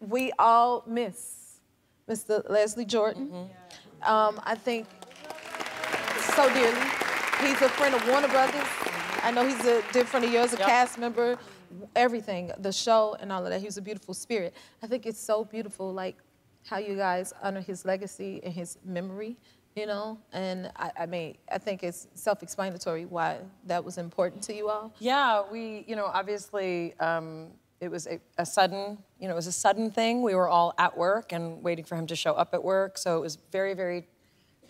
we all miss Mr. Leslie Jordan. Mm-hmm. Um, I think so dearly. He's a friend of Warner Brothers. I know he's a dear friend of yours, a Yep. cast member, everything, the show and all of that. He was a beautiful spirit. I think it's so beautiful, like how you guys honor his legacy and his memory, you know? And I, I mean, I think it's self-explanatory why that was important to you all. Yeah, we, you know, obviously um, it was a, a sudden, you know, it was a sudden thing. We were all at work and waiting for him to show up at work. So it was very, very,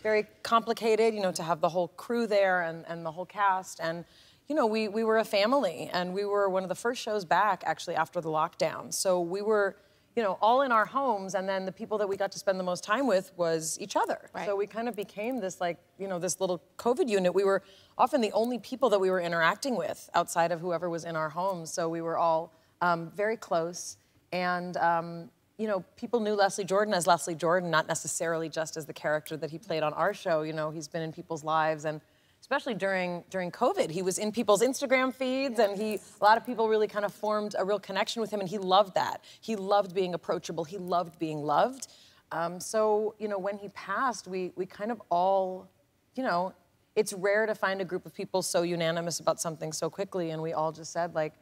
very complicated, you know, to have the whole crew there and, and the whole cast. And, you know, we, we were a family and we were one of the first shows back actually after the lockdown. So we were, you know, all in our homes and then the people that we got to spend the most time with was each other. Right. So we kind of became this like, you know, this little COVID unit. We were often the only people that we were interacting with outside of whoever was in our homes. So we were all um, very close. And, um, you know, people knew Leslie Jordan as Leslie Jordan, not necessarily just as the character that he played on our show. You know, he's been in people's lives and especially during during COVID, he was in people's Instagram feeds and he a lot of people really kind of formed a real connection with him and he loved that. He loved being approachable. He loved being loved. Um, so, you know, when he passed, we we kind of all, you know, it's rare to find a group of people so unanimous about something so quickly and we all just said like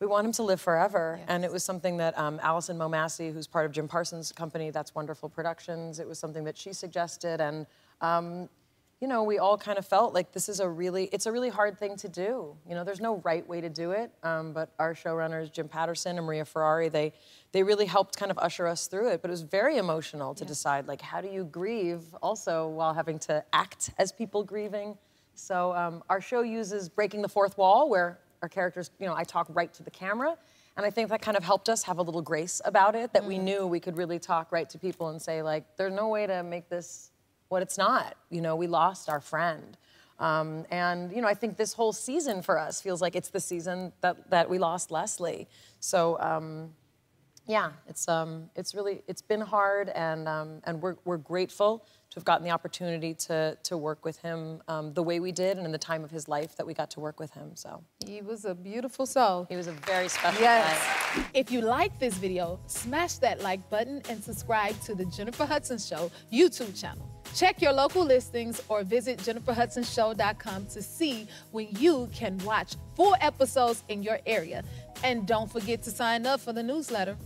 we want him to live forever. And it was something that um, Allison Momassey, who's part of Jim Parsons' company, That's Wonderful Productions, it was something that she suggested. And, um, you know, we all kind of felt like this is a really, it's a really hard thing to do. You know, there's no right way to do it. Um, but our showrunners, Jim Patterson and Maria Ferrari, they, they really helped kind of usher us through it. But it was very emotional to decide, like, how do you grieve also while having to act as people grieving? So um, our show uses breaking the fourth wall, where our characters, you know, I talk right to the camera. And I think that kind of helped us have a little grace about it, that we knew we could really talk right to people and say, like, there's no way to make this what it's not. You know, we lost our friend. Um, and, you know, I think this whole season for us feels like it's the season that, that we lost Leslie. So, um, yeah, it's um, it's really it's been hard, and um, and we're we're grateful to have gotten the opportunity to to work with him um, the way we did, and in the time of his life that we got to work with him. So He was a beautiful soul. he was a very special Yes. guy. If you like this video, smash that like button and subscribe to the Jennifer Hudson Show YouTube channel. Check your local listings or visit jenniferhudsonshow.com to see when you can watch full episodes in your area. And don't forget to sign up for the newsletter.